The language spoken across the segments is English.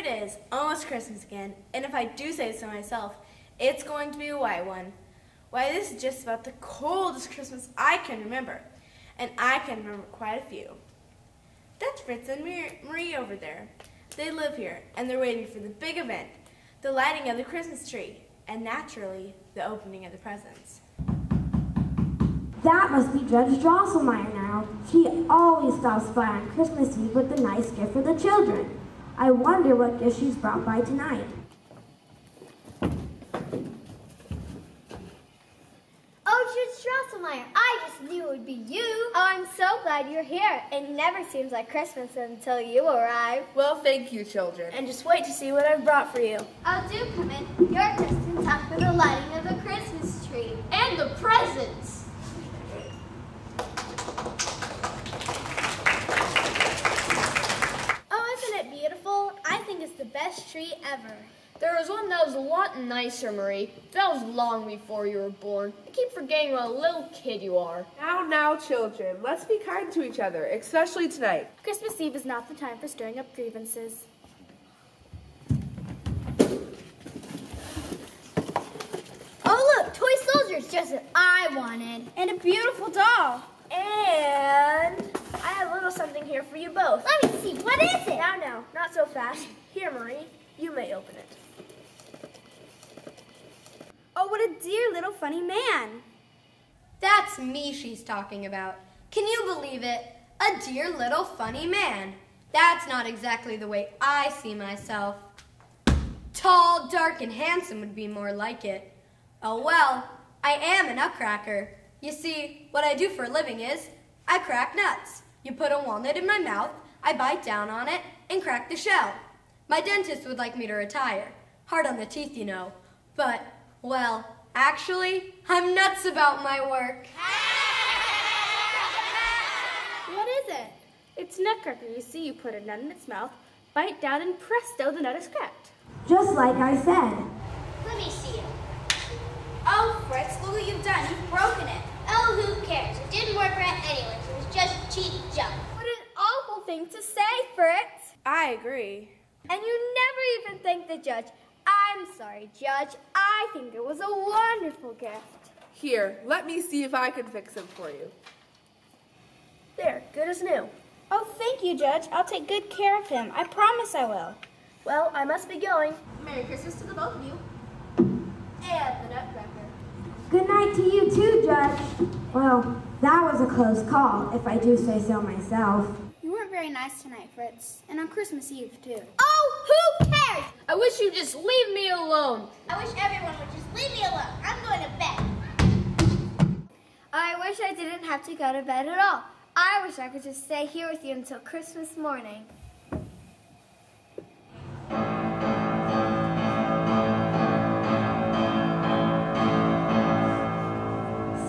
it is, almost Christmas again, and if I do say so myself, it's going to be a white one. Why, this is just about the coldest Christmas I can remember, and I can remember quite a few. That's Fritz and Marie over there. They live here, and they're waiting for the big event, the lighting of the Christmas tree, and naturally, the opening of the presents. That must be Judge Drosselmeyer now. She always stops by on Christmas Eve with a nice gift for the children. I wonder what gift she's brought by tonight. Oh, Drosselmeyer, I just knew it would be you. Oh, I'm so glad you're here. It never seems like Christmas until you arrive. Well, thank you, children. And just wait to see what I've brought for you. Oh, do come in. You're just in time for the lighting of the Christmas tree. And the presents. Oh, isn't it beautiful? I think it's the best tree ever. There was one that was a lot nicer, Marie. That was long before you were born. I keep forgetting what a little kid you are. Now, now, children, let's be kind to each other, especially tonight. Christmas Eve is not the time for stirring up grievances. Oh, look, toy soldiers, just as I wanted. And a beautiful doll. And I a little something here for you both. Let me see, what is it? Now, now, not so fast. Here, Marie, you may open it. Oh, what a dear little funny man. That's me she's talking about. Can you believe it? A dear little funny man. That's not exactly the way I see myself. Tall, dark, and handsome would be more like it. Oh well, I am a nutcracker. You see, what I do for a living is, I crack nuts. You put a walnut in my mouth, I bite down on it, and crack the shell. My dentist would like me to retire. Hard on the teeth, you know. But well, actually, I'm nuts about my work. What is it? It's nutcracker. You see, you put a nut in its mouth, bite down, and presto, the nut is cracked. Just like I said. Let me see it. Oh, Fritz, look what you've done. You've broken it. Oh, who cares? It didn't work right anyways. It was just cheap junk. What an awful thing to say, Fritz. I agree. And you never even thanked the judge. I'm sorry, Judge. I think it was a wonderful gift. Here, let me see if I can fix them for you. There, good as new. Oh, thank you, Judge. I'll take good care of him. I promise I will. Well, I must be going. Merry Christmas to the both of you. And the Nutcracker. Good night to you too, Judge. Well, that was a close call, if I do say so myself. You weren't very nice tonight, Fritz. And on Christmas Eve, too. Oh, who cares? I wish you'd just leave me alone. I wish everyone would just leave me alone. I'm going to bed. I wish I didn't have to go to bed at all. I wish I could just stay here with you until Christmas morning.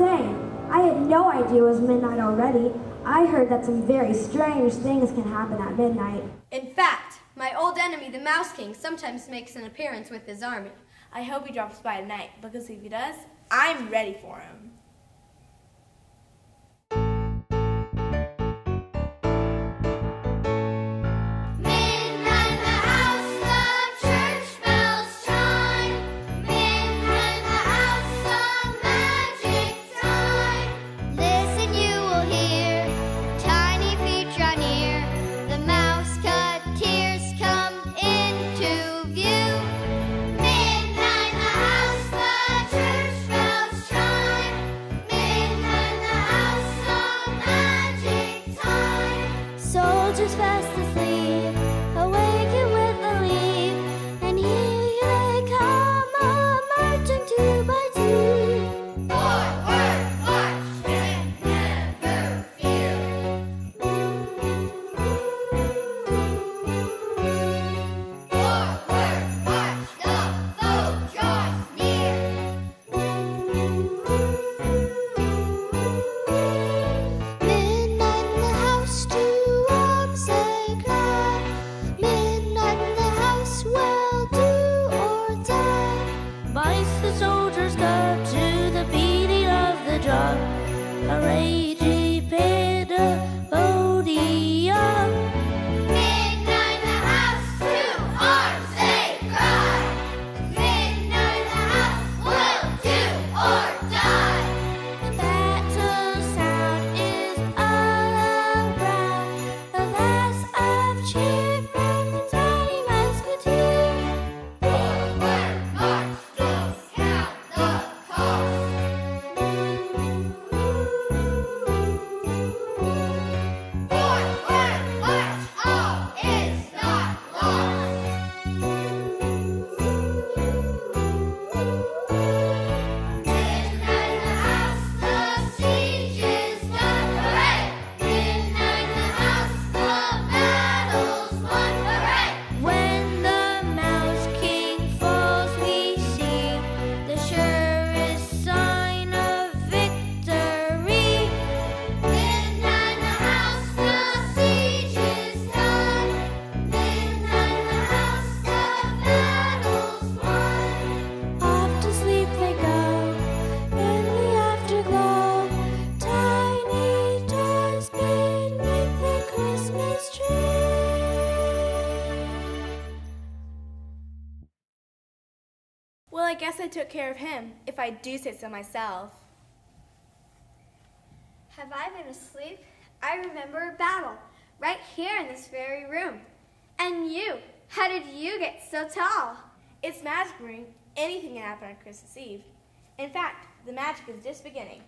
Say, I had no idea it was midnight already. I heard that some very strange things can happen at midnight. In fact, my old enemy, the Mouse King, sometimes makes an appearance with his army. I hope he drops by at night, because if he does, I'm ready for him. Took care of him, if I do say so myself. Have I been asleep? I remember a battle right here in this very room. And you, how did you get so tall? It's magic, Marie. Anything can happen on Christmas Eve. In fact, the magic is just beginning.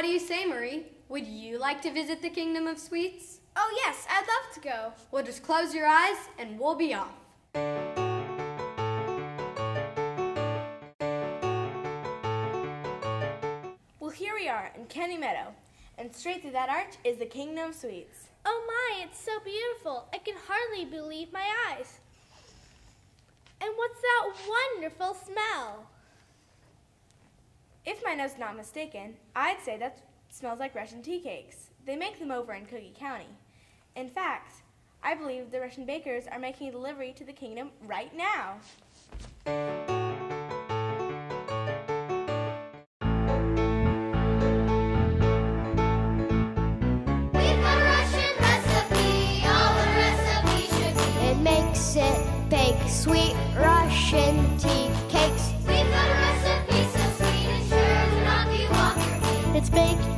What do you say, Marie? Would you like to visit the Kingdom of Sweets? Oh, yes, I'd love to go. Well, just close your eyes and we'll be off. Well, here we are in Kenny Meadow, and straight through that arch is the Kingdom of Sweets. Oh my, it's so beautiful. I can hardly believe my eyes. And what's that wonderful smell? If my nose is not mistaken, I'd say that smells like Russian tea cakes. They make them over in Cookie County. In fact, I believe the Russian bakers are making a delivery to the kingdom right now. We've got a Russian recipe, all the recipe should be. It makes it bake sweet Russian tea cakes. Baked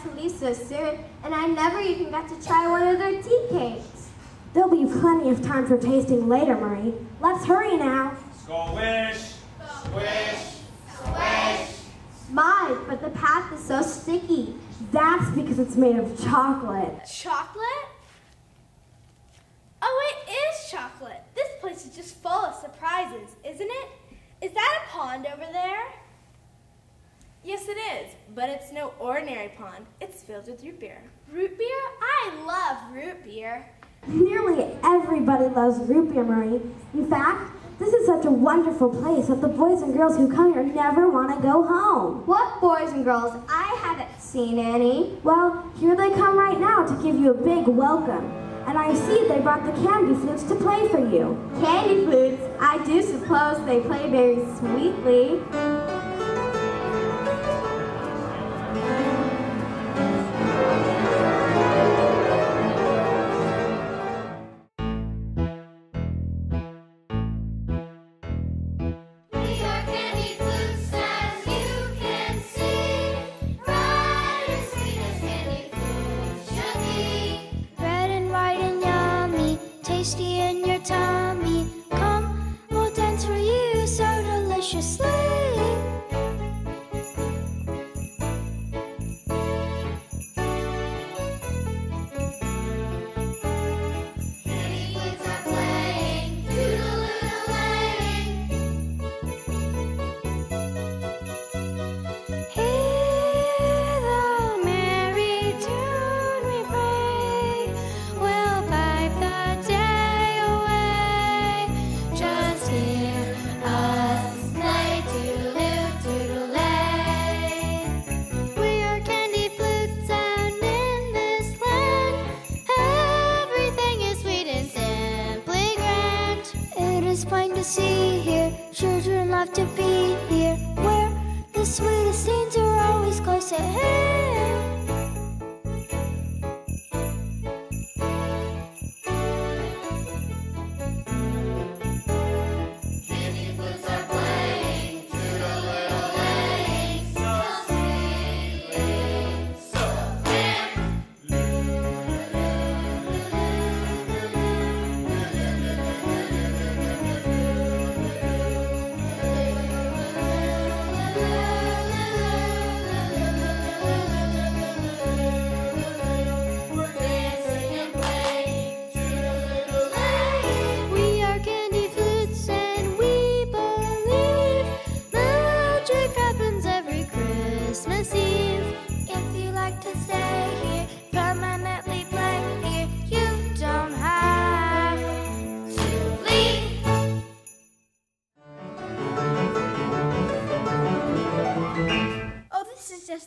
bad to leave so soon, and I never even got to try one of their tea cakes. There'll be plenty of time for tasting later, Marie. Let's hurry now. Squish! Squish! Squish! My, but the path is so sticky. That's because it's made of chocolate. Chocolate? Oh, it is chocolate. This place is just full of surprises, isn't it? Is that a pond over there? Yes, it is, but it's no ordinary pond. It's filled with root beer. Root beer? I love root beer. Nearly everybody loves root beer, Marie. In fact, this is such a wonderful place that the boys and girls who come here never want to go home. What boys and girls? I haven't seen any. Well, here they come right now to give you a big welcome. And I see they brought the candy flutes to play for you. Candy flutes? I do suppose they play very sweetly.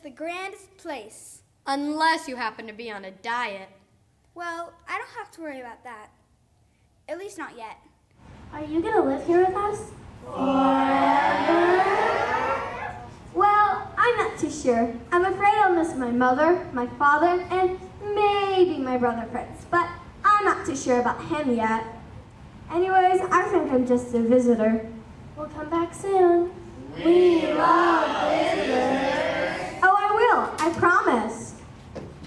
The grandest place. Unless you happen to be on a diet. Well, I don't have to worry about that. At least not yet. Are you going to live here with us? Forever? Well, I'm not too sure. I'm afraid I'll miss my mother, my father, and maybe my brother Fritz. But I'm not too sure about him yet. Anyways, I think I'm just a visitor. We'll come back soon. We love visitors. I will. I promise.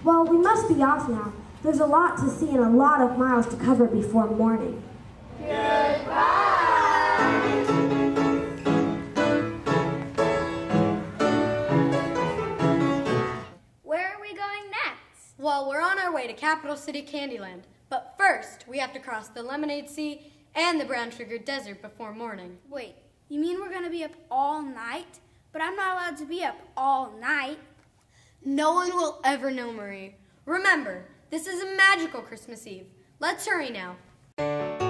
Well, we must be off now. There's a lot to see and a lot of miles to cover before morning. Goodbye. Where are we going next? Well, we're on our way to Capital City Candyland. But first, we have to cross the Lemonade Sea and the Brown Sugar Desert before morning. Wait, you mean we're gonna be up all night? But I'm not allowed to be up all night. No one will ever know, Marie. Remember, this is a magical Christmas Eve. Let's hurry now.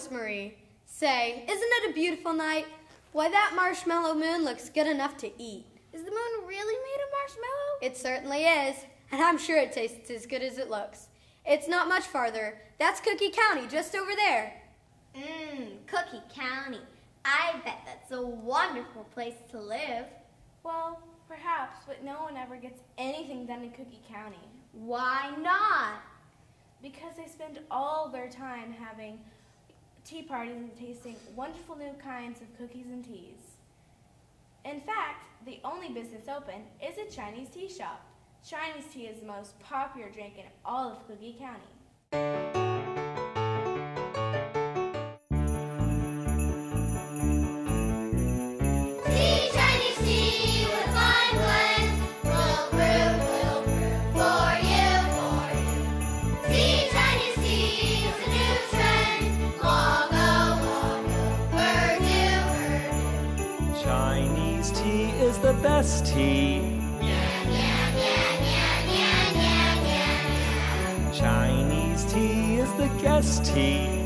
Almost, Marie. Say, isn't it a beautiful night? Why, that marshmallow moon looks good enough to eat. Is the moon really made of marshmallow? It certainly is, and I'm sure it tastes as good as it looks. It's not much farther. That's Cookie County, just over there. Mmm, Cookie County. I bet that's a wonderful place to live. Well, perhaps, but no one ever gets anything done in Cookie County Why not? because they spend all their time having tea parties and tasting wonderful new kinds of cookies and teas. In fact, the only business open is a Chinese tea shop. Chinese tea is the most popular drink in all of Cookie County. Yan, yan. Chinese tea is the guest tea.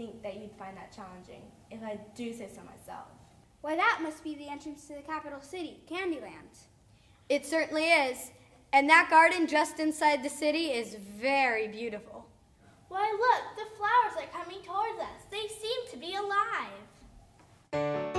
Think that you'd find that challenging, if I do say so myself. Why, that must be the entrance to the capital city, Candyland. It certainly is. And that garden just inside the city is very beautiful. Why, look, the flowers are coming towards us. They seem to be alive.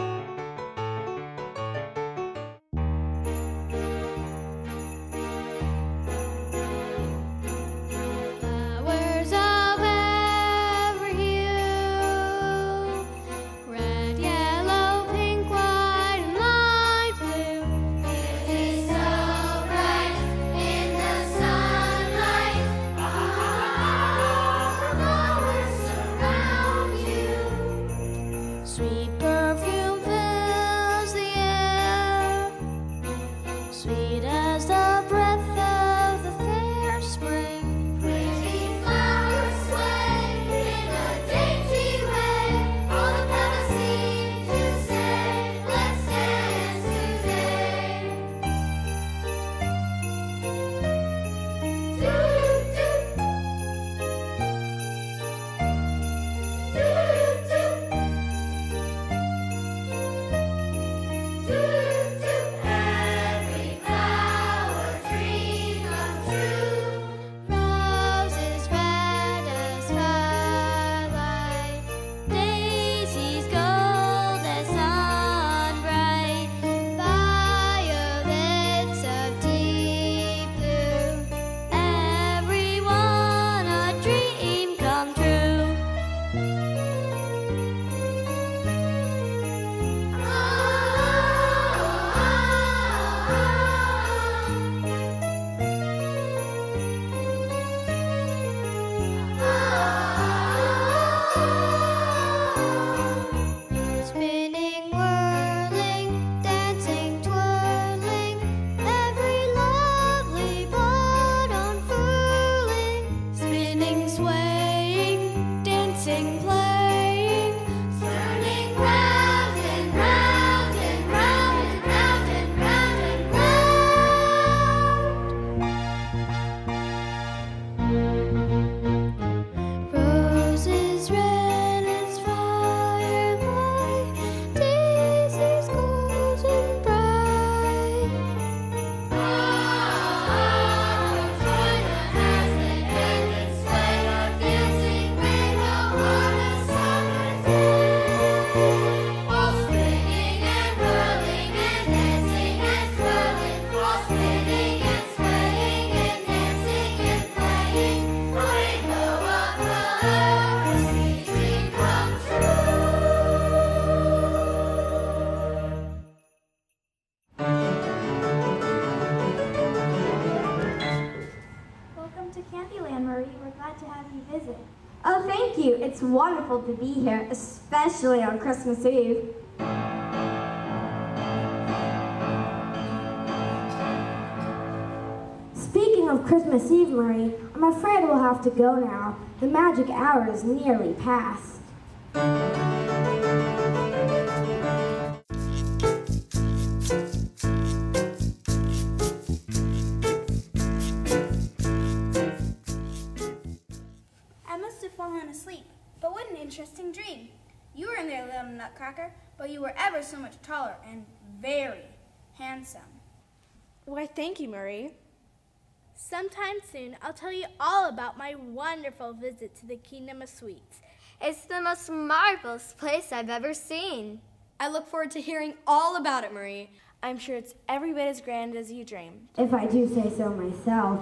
Welcome to Candyland, Marie. We're glad to have you visit. Oh, thank you. It's wonderful to be here, especially on Christmas Eve. Speaking of Christmas Eve, Marie, I'm afraid we'll have to go now. The magic hour is nearly past. Interesting dream. You were in there, little nutcracker, but you were ever so much taller and very handsome. Why, thank you, Marie. Sometime soon, I'll tell you all about my wonderful visit to the Kingdom of Sweets. It's the most marvelous place I've ever seen. I look forward to hearing all about it, Marie. I'm sure it's every bit as grand as you dreamed. If I do say so myself,